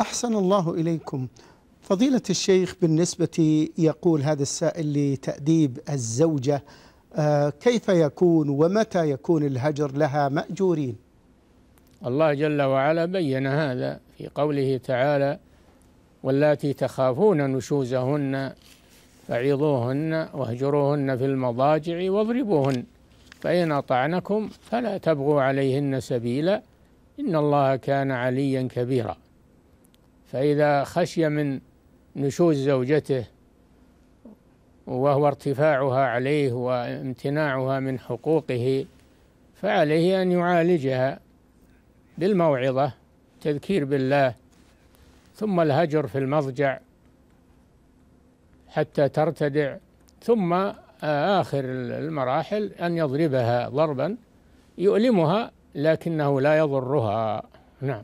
أحسن الله إليكم. فضيلة الشيخ بالنسبة يقول هذا السائل لتأديب الزوجة آه، كيف يكون ومتى يكون الهجر لها مأجورين؟ الله جل وعلا بين هذا في قوله تعالى واللاتي تخافون نشوزهن فعظوهن واهجروهن في المضاجع واضربوهن فإن أطعنكم فلا تبغوا عليهن سبيلا إن الله كان عليا كبيرا. فإذا خشي من نشوز زوجته وهو ارتفاعها عليه وامتناعها من حقوقه فعليه أن يعالجها بالموعظة تذكير بالله ثم الهجر في المضجع حتى ترتدع ثم آخر المراحل أن يضربها ضربا يؤلمها لكنه لا يضرها. نعم.